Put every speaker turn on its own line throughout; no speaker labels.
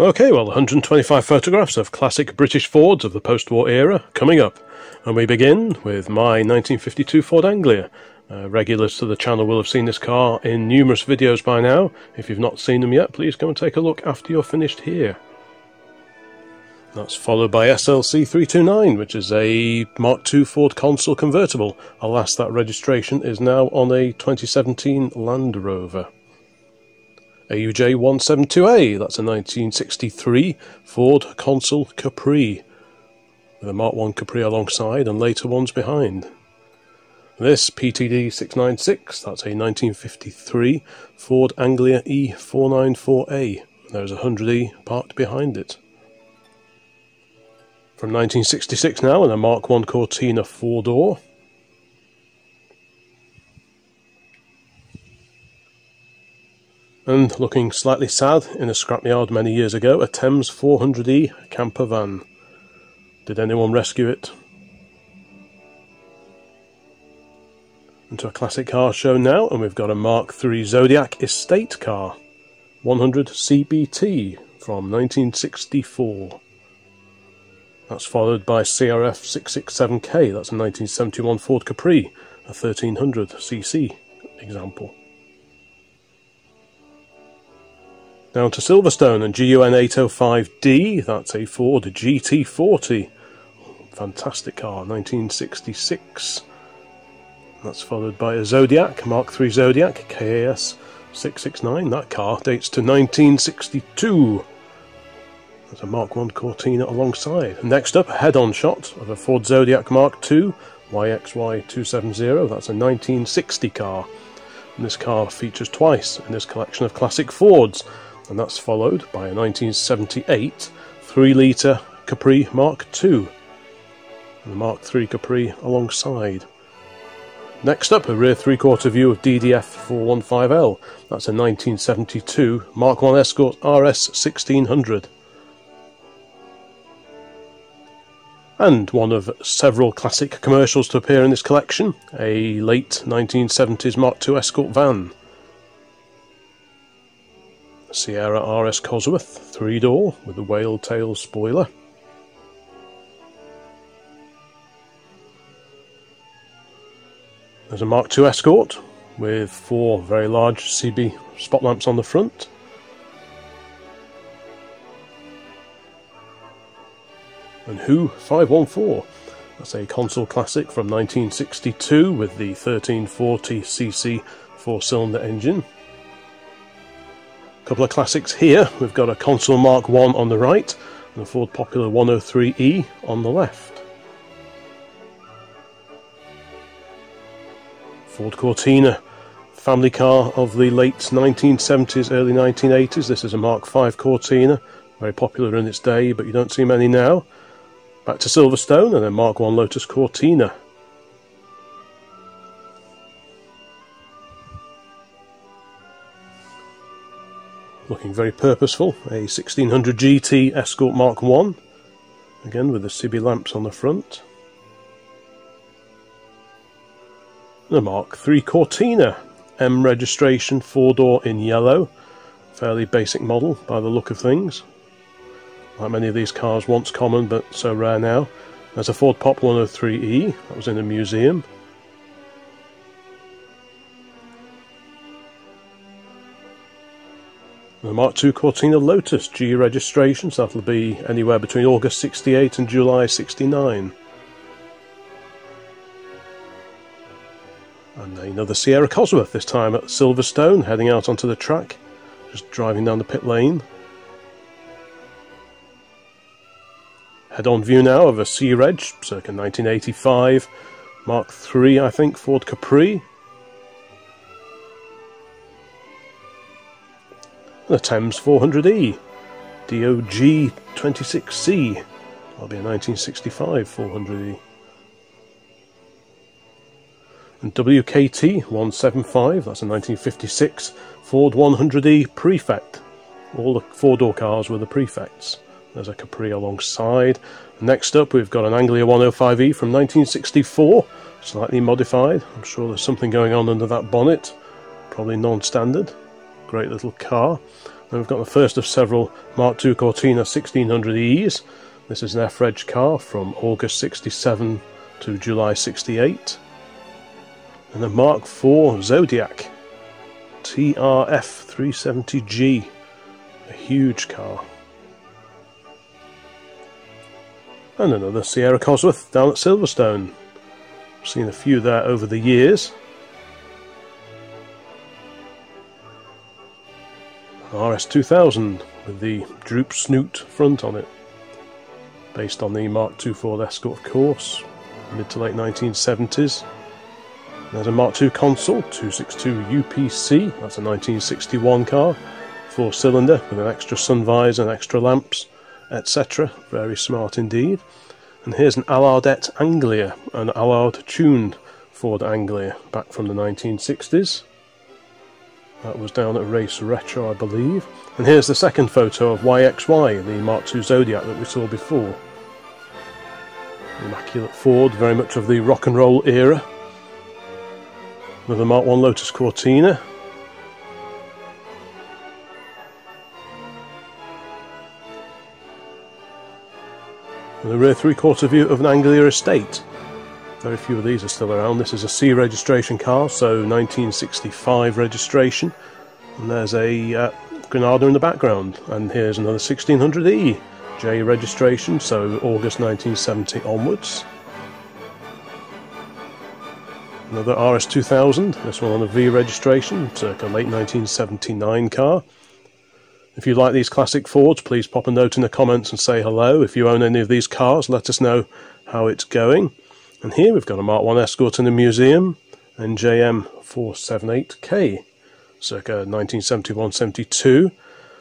Okay, well, 125 photographs of classic British Fords of the post-war era coming up. And we begin with my 1952 Ford Anglia. Uh, regulars to the channel will have seen this car in numerous videos by now. If you've not seen them yet, please go and take a look after you're finished here. That's followed by SLC 329, which is a Mark II Ford Consul convertible. Alas, that registration is now on a 2017 Land Rover. AUJ 172A, that's a 1963 Ford Consul Capri, with a Mark 1 Capri alongside and later ones behind. This PTD 696, that's a 1953 Ford Anglia E494A, there's a 100E parked behind it. From 1966 now, and a Mark 1 Cortina four-door. And looking slightly sad in a scrapyard many years ago, a Thames 400E camper van. Did anyone rescue it? Into a classic car show now, and we've got a Mark III Zodiac estate car, 100 CBT from 1964. That's followed by CRF 667K, that's a 1971 Ford Capri, a 1300cc example. Down to Silverstone and GUN 805D, that's a Ford GT40. Fantastic car, 1966. That's followed by a Zodiac, Mark III Zodiac, KAS 669. That car dates to 1962. There's a Mark I Cortina alongside. Next up, a head-on shot of a Ford Zodiac Mark II YXY270. That's a 1960 car. And this car features twice in this collection of classic Fords and that's followed by a 1978 3 litre Capri Mark II, and the Mark III Capri alongside. Next up, a rear three-quarter view of DDF 415L. That's a 1972 Mark I Escort RS 1600. And one of several classic commercials to appear in this collection, a late 1970s Mark II Escort van. Sierra RS Cosworth, three door with a whale tail spoiler. There's a Mark II Escort with four very large CB spot lamps on the front. And Who 514, that's a Consul Classic from 1962 with the 1340cc four cylinder engine couple of classics here. We've got a Consul Mark 1 on the right and a Ford Popular 103E on the left. Ford Cortina, family car of the late 1970s, early 1980s. This is a Mark V Cortina, very popular in its day, but you don't see many now. Back to Silverstone and then Mark 1 Lotus Cortina. Looking very purposeful. A 1600 GT Escort Mark 1, again with the CB lamps on the front. A Mark 3 Cortina, M registration, 4 door in yellow. Fairly basic model by the look of things. Like many of these cars, once common but so rare now. There's a Ford Pop 103E, that was in a museum. The Mark II Cortina Lotus G registrations, that'll be anywhere between August 68 and July 69. And another Sierra Cosworth, this time at Silverstone, heading out onto the track, just driving down the pit lane. Head on view now of a C Reg, circa 1985, Mark III, I think, Ford Capri. The Thames 400E, DOG 26C, that'll be a 1965 400E. And WKT 175, that's a 1956 Ford 100E Prefect. All the four door cars were the Prefects. There's a Capri alongside. Next up, we've got an Anglia 105E from 1964, slightly modified. I'm sure there's something going on under that bonnet, probably non standard great little car. And we've got the first of several Mark II Cortina 1600Es. This is an F-Reg car from August 67 to July 68. And a Mark IV Zodiac TRF 370G, a huge car. And another Sierra Cosworth down at Silverstone. I've seen a few there over the years. RS2000 with the droop snoot front on it, based on the Mark II Ford Escort, of course, mid to late 1970s. There's a Mark II Consul 262 UPC, that's a 1961 car, four cylinder with an extra sun visor and extra lamps, etc. Very smart indeed. And here's an Allardette Anglia, an Allard tuned Ford Anglia back from the 1960s. That was down at Race Retro, I believe. And here's the second photo of YXY, the Mark II Zodiac that we saw before. Immaculate Ford, very much of the rock and roll era. Another Mark I Lotus Cortina. And a rear three-quarter view of an Anglia estate. Very few of these are still around. This is a C registration car, so 1965 registration. And there's a uh, Granada in the background. And here's another 1600E J registration, so August 1970 onwards. Another RS2000, this one on a V registration, circa late 1979 car. If you like these classic Fords, please pop a note in the comments and say hello. If you own any of these cars, let us know how it's going. And here we've got a Mark 1 Escort in the museum, NJM 478K, circa 1971-72.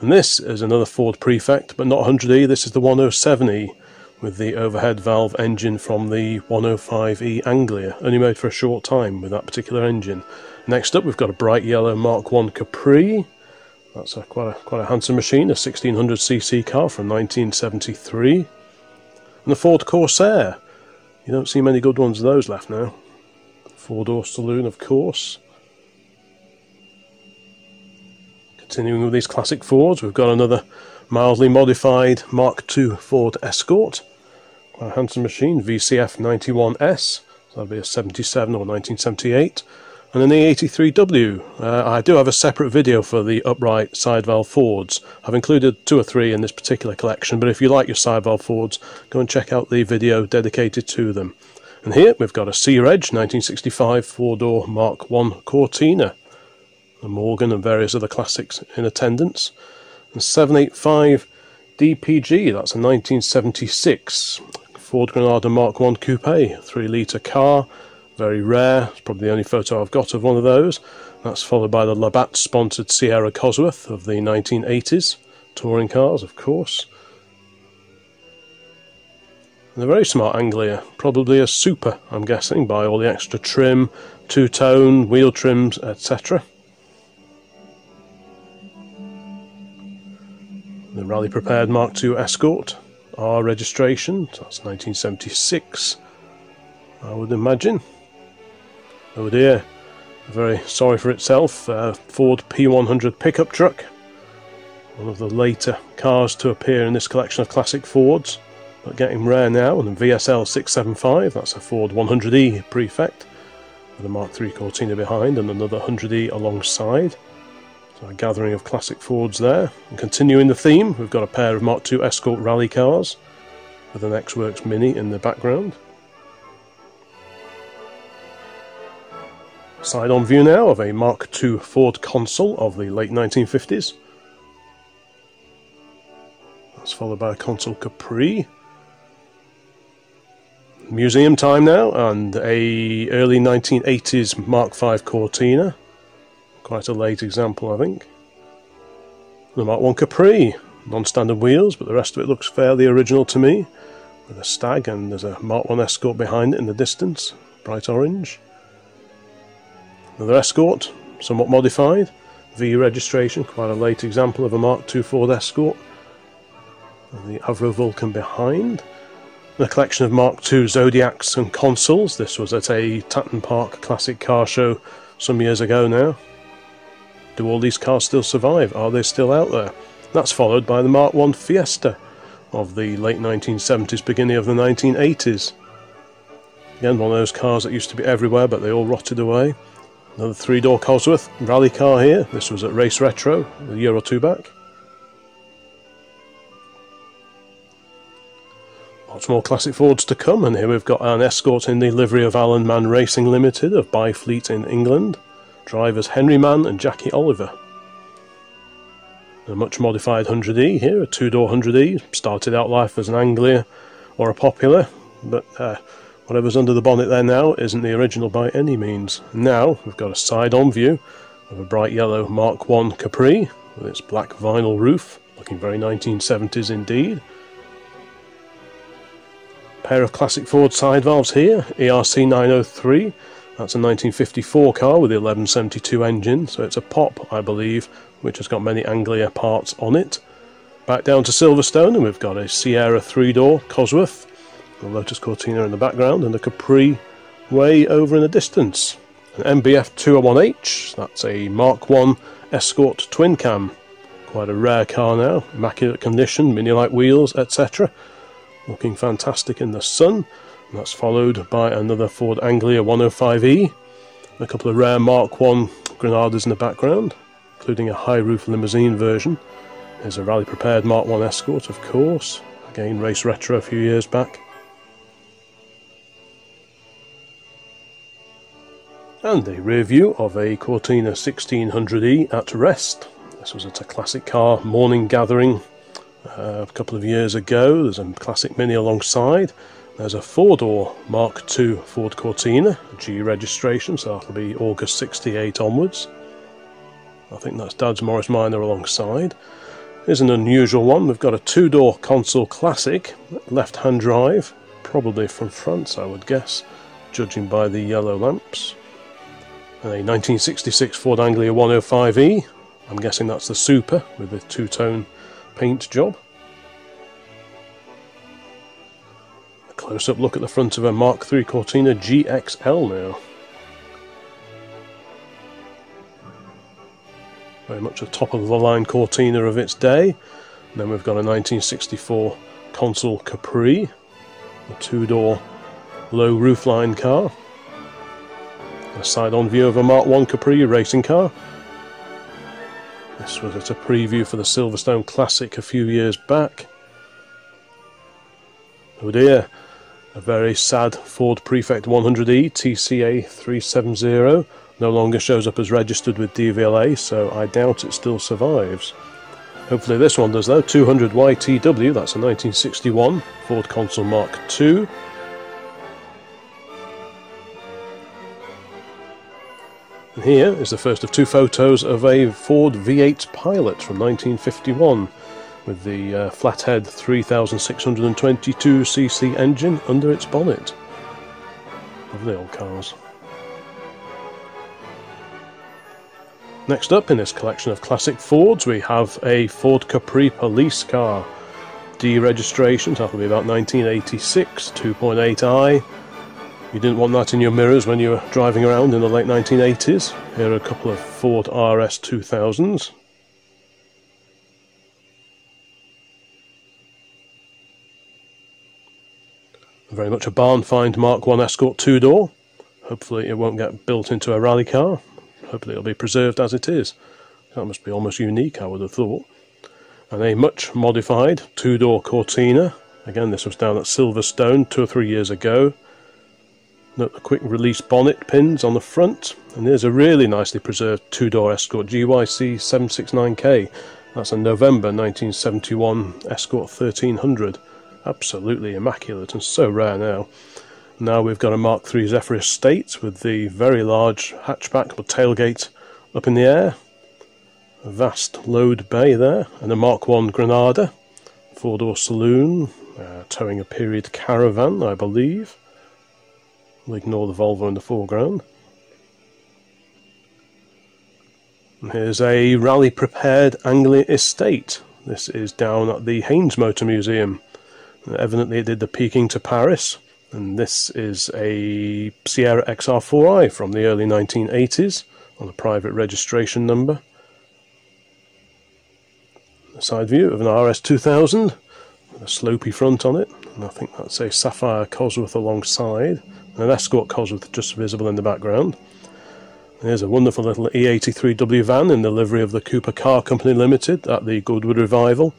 And this is another Ford Prefect, but not 100E, this is the 107E, with the overhead valve engine from the 105E Anglia, only made for a short time with that particular engine. Next up we've got a bright yellow Mark 1 Capri, that's a, quite, a, quite a handsome machine, a 1600cc car from 1973. And the Ford Corsair, you don't see many good ones of those left now. Four door saloon, of course. Continuing with these classic Fords, we've got another mildly modified Mark II Ford Escort. Quite a handsome machine, VCF 91S. So that'll be a 77 or 1978 and an E83W. Uh, I do have a separate video for the upright side valve Fords. I've included two or three in this particular collection, but if you like your side valve Fords, go and check out the video dedicated to them. And here we've got a C-Reg 1965 four-door Mark I Cortina, a Morgan and various other classics in attendance. And 785 DPG, that's a 1976 Ford Granada Mark I Coupe, 3 litre car, very rare. It's probably the only photo I've got of one of those. That's followed by the Labatt sponsored Sierra Cosworth of the 1980s. Touring cars, of course. And a very smart Anglia, probably a super, I'm guessing, by all the extra trim, two-tone, wheel trims, etc. The Rally Prepared Mark II Escort, R registration, so that's 1976, I would imagine. Oh dear, very sorry for itself. Uh, Ford P100 pickup truck, one of the later cars to appear in this collection of classic Fords, but getting rare now. And VSL 675, that's a Ford 100E Prefect, with a Mark III Cortina behind and another 100E alongside. So a gathering of classic Fords there. And continuing the theme, we've got a pair of Mark II Escort rally cars with an X-Works Mini in the background. Side-on view now of a Mark II Ford Consul of the late 1950s. That's followed by a Consul Capri. Museum time now, and a early 1980s Mark V Cortina. Quite a late example, I think. The Mark I Capri, non-standard wheels, but the rest of it looks fairly original to me. With a stag, and there's a Mark I Escort behind it in the distance, bright orange. Another Escort, somewhat modified. V registration, quite a late example of a Mark II Ford Escort. And the Avro Vulcan behind. A collection of Mark II Zodiacs and Consuls. This was at a Tatton Park Classic Car Show some years ago now. Do all these cars still survive? Are they still out there? That's followed by the Mark 1 Fiesta of the late 1970s, beginning of the 1980s. Again, one of those cars that used to be everywhere, but they all rotted away. Another three-door Cosworth rally car here. This was at Race Retro a year or two back. Lots more classic Fords to come, and here we've got an Escort in the livery of Alan Mann Racing Limited of Byfleet in England. Drivers Henry Mann and Jackie Oliver. A much modified 100E here, a two-door 100E. Started out life as an Anglia or a Popular, but uh, whatever's under the bonnet there now isn't the original by any means. Now we've got a side-on view of a bright yellow Mark 1 Capri with its black vinyl roof, looking very 1970s indeed. Pair of classic Ford side valves here, ERC 903. That's a 1954 car with the 1172 engine, so it's a pop, I believe, which has got many Anglia parts on it. Back down to Silverstone, and we've got a Sierra three-door Cosworth, a Lotus Cortina in the background, and a Capri way over in the distance. An MBF 201H, that's a Mark 1 Escort twin cam. Quite a rare car now, immaculate condition, Minilite wheels, etc. Looking fantastic in the sun. And that's followed by another Ford Anglia 105E, a couple of rare Mark 1 Granadas in the background, including a high roof limousine version. There's a rally prepared Mark 1 Escort, of course, again race retro a few years back. And a rear view of a Cortina 1600E at rest. This was at a classic car morning gathering uh, a couple of years ago. There's a classic Mini alongside. There's a four-door Mark II Ford Cortina, G registration, so that'll be August 68 onwards. I think that's Dad's Morris Minor alongside. Here's an unusual one. We've got a two-door Consul Classic, left-hand drive, probably from France, I would guess, judging by the yellow lamps. A 1966 Ford Anglia 105E. I'm guessing that's the Super with the two-tone paint job. A close-up look at the front of a Mark III Cortina GXL now. very much a top of the line Cortina of its day. And then we've got a 1964 Consul Capri, a two door low roofline car. A side on view of a Mark 1 Capri racing car. This was at a preview for the Silverstone Classic a few years back. Oh dear, a very sad Ford Prefect 100E TCA 370 no longer shows up as registered with DVLA, so I doubt it still survives. Hopefully this one does though. 200 YTW, that's a 1961 Ford Consul Mark II. Here is the first of two photos of a Ford V8 Pilot from 1951 with the uh, flathead 3622cc engine under its bonnet. Lovely old cars. Next up in this collection of classic Fords we have a Ford Capri police car. D registration, that'll be about 1986, 2.8i. You didn't want that in your mirrors when you were driving around in the late 1980s. Here are a couple of Ford RS 2000s. Very much a barn find Mark 1 Escort two-door. Hopefully it won't get built into a rally car. Hopefully it'll be preserved as it is. That must be almost unique, I would have thought. And a much modified two-door Cortina. Again, this was down at Silverstone two or three years ago. The quick release bonnet pins on the front. And here's a really nicely preserved two-door Escort GYC 769K. That's a November 1971 Escort 1300. Absolutely immaculate and so rare now. Now we've got a Mark III Zephyr Estate with the very large hatchback or tailgate up in the air. A vast load bay there, and a Mark I Granada, four-door saloon, uh, towing a period caravan, I believe. We'll ignore the Volvo in the foreground. Here's a rally-prepared Anglia Estate. This is down at the Haynes Motor Museum. Evidently it did the Peking to Paris and this is a Sierra XR4i from the early 1980s on a private registration number. A side view of an RS2000 with a slopey front on it, and I think that's a Sapphire Cosworth alongside, an Escort Cosworth just visible in the background. There's a wonderful little E83W van in the livery of the Cooper Car Company Limited at the Goodwood Revival.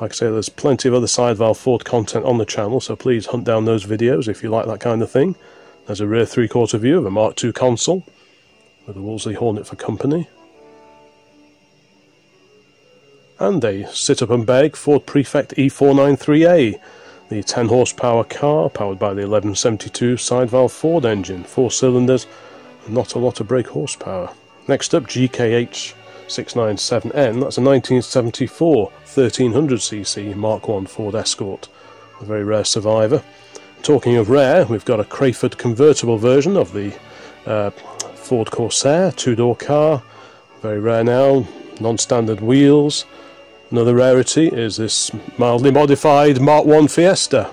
Like I say, there's plenty of other side valve Ford content on the channel, so please hunt down those videos if you like that kind of thing. There's a rear three-quarter view of a Mark II Consul with a Wolseley Hornet for company. And a sit-up and beg Ford Prefect E493A, the 10 horsepower car powered by the 1172 side valve Ford engine, four cylinders, not a lot of brake horsepower. Next up, GKH 697N, that's a 1974 1300cc Mark I Ford Escort, a very rare survivor. Talking of rare, we've got a Crayford convertible version of the uh, Ford Corsair, two-door car, very rare now, non-standard wheels. Another rarity is this mildly modified Mark 1 Fiesta.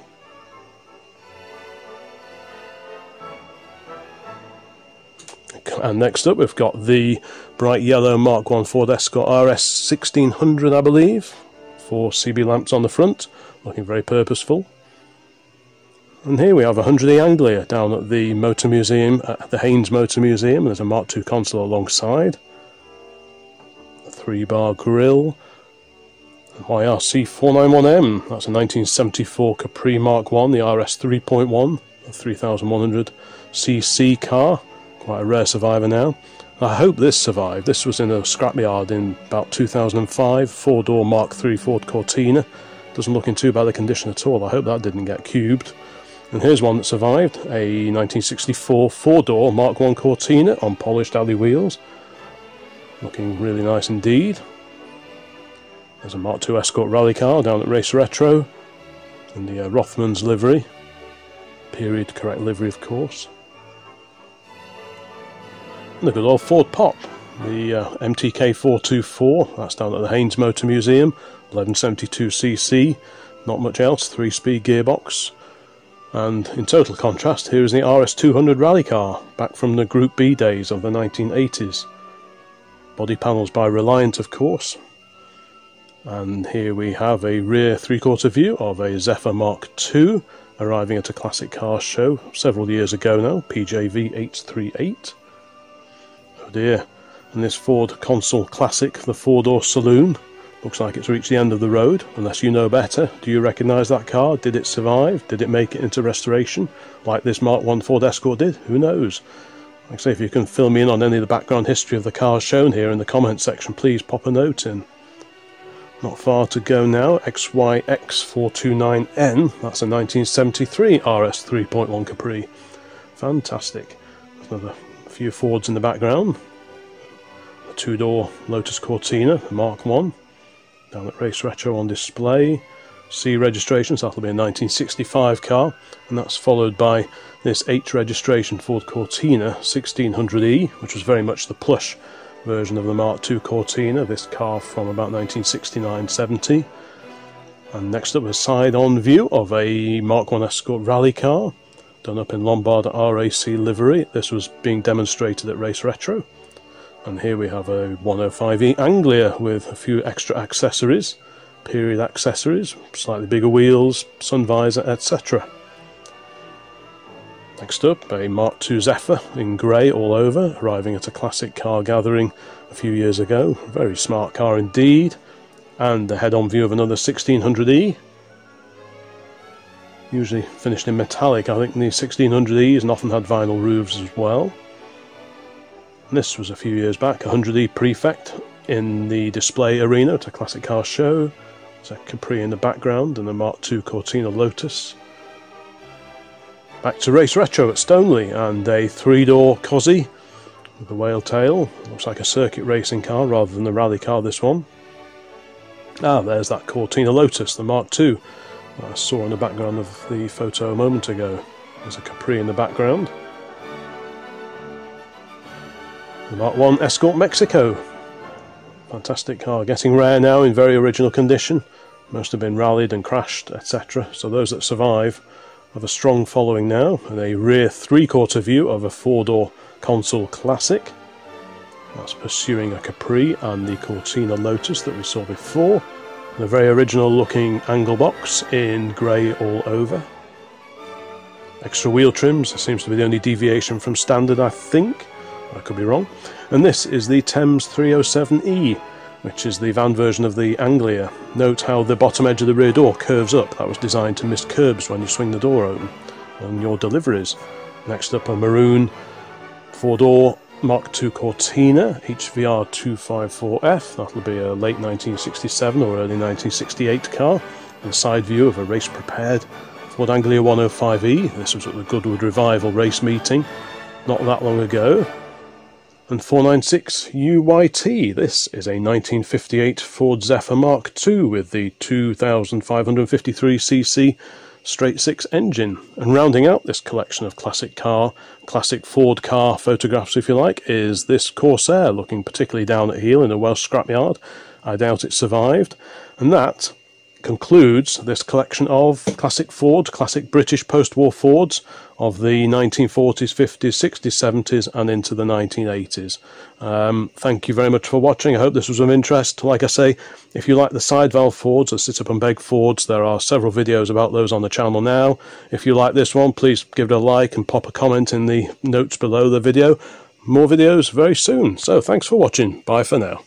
And next up we've got the bright yellow Mark 1 Ford Escort RS 1600 I believe. Four CB lamps on the front, looking very purposeful. And here we have a 100 E Anglia down at the Motor Museum, at the Haynes Motor Museum. There's a Mark II Consul alongside. A three bar grille. IRC491M. That's a 1974 Capri Mark 1, the RS 3.1, 3100cc car. Quite a rare survivor now. I hope this survived. This was in a scrapyard in about 2005, four-door Mark III Ford Cortina. Doesn't look in too bad a condition at all. I hope that didn't get cubed. And here's one that survived, a 1964 four-door Mark I Cortina on polished alley wheels. Looking really nice indeed. There's a Mark II Escort rally car down at Race Retro in the uh, Rothmans livery. Period correct livery, of course. And the good old Ford Pop, the uh, MTK 424, that's down at the Haynes Motor Museum, 1172cc, not much else, 3 speed gearbox. And in total contrast, here is the RS200 rally car, back from the Group B days of the 1980s. Body panels by Reliant, of course. And here we have a rear three-quarter view of a Zephyr Mark II, arriving at a classic car show several years ago now, PJV 838. Oh dear. And this Ford Consul Classic, the four-door saloon, Looks like it's reached the end of the road, unless you know better. Do you recognise that car? Did it survive? Did it make it into restoration? Like this Mark 1 Ford Escort did? Who knows? Like I say, if you can fill me in on any of the background history of the cars shown here in the comments section, please pop a note in. Not far to go now, XYX429N, that's a 1973 RS 3.1 Capri. Fantastic. Another few Fords in the background. A two-door Lotus Cortina, Mark 1 down at Race Retro on display. C registration, so that'll be a 1965 car, and that's followed by this H registration Ford Cortina 1600E, which was very much the plush version of the Mark II Cortina, this car from about 1969-70. And next up a side-on view of a Mark I Escort rally car, done up in Lombard RAC livery. This was being demonstrated at Race Retro. And here we have a 105E Anglia with a few extra accessories, period accessories, slightly bigger wheels, sun visor, etc. Next up, a Mark II Zephyr in grey all over, arriving at a classic car gathering a few years ago. Very smart car indeed. And a head-on view of another 1600E. Usually finished in metallic, I think the 1600Es and often had vinyl roofs as well. This was a few years back, 100E Prefect in the display arena at a classic car show. There's a Capri in the background and a Mark II Cortina Lotus. Back to Race Retro at Stoneleigh and a three-door Cosy with a whale tail. Looks like a circuit racing car rather than a rally car this one. Ah, there's that Cortina Lotus, the Mark II I saw in the background of the photo a moment ago. There's a Capri in the background. The Mark 1 Escort Mexico. Fantastic car, getting rare now in very original condition. Most have been rallied and crashed, etc. So those that survive have a strong following now, and a rear three-quarter view of a four-door Consul Classic. That's pursuing a Capri and the Cortina Lotus that we saw before. A very original looking angle box in grey all over. Extra wheel trims, seems to be the only deviation from standard I think. I could be wrong. And this is the Thames 307E, which is the van version of the Anglia. Note how the bottom edge of the rear door curves up. That was designed to miss curbs when you swing the door open And your deliveries. Next up a maroon four-door Mark II Cortina HVR 254F. That'll be a late 1967 or early 1968 car. A side view of a race-prepared Ford Anglia 105E. This was at the Goodwood Revival race meeting not that long ago. And 496 UYT. This is a 1958 Ford Zephyr Mark II with the 2553cc straight six engine. And rounding out this collection of classic car, classic Ford car photographs, if you like, is this Corsair looking particularly down at heel in a Welsh scrapyard. I doubt it survived. And that concludes this collection of classic Ford, classic British post-war Fords of the 1940s, 50s, 60s, 70s and into the 1980s. Um, thank you very much for watching. I hope this was of interest. Like I say, if you like the side valve Fords, the sit up and beg Fords, there are several videos about those on the channel now. If you like this one, please give it a like and pop a comment in the notes below the video. More videos very soon. So thanks for watching. Bye for now.